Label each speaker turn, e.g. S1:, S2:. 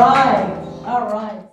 S1: right. All right.